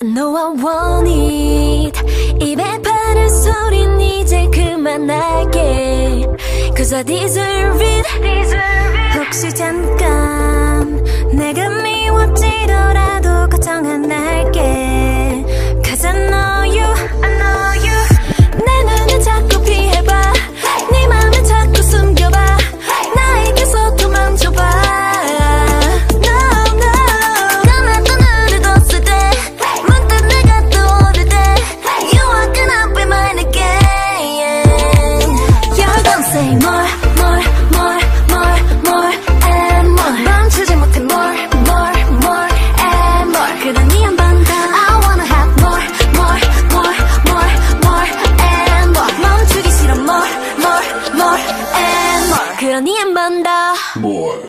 Want it. 입에 바른 소린 이제 그만할게. Cause I deserve it. 혹시 잠깐 내가 미워지더라도 걱정 안 할게 그러니 한 번 더. 뭘.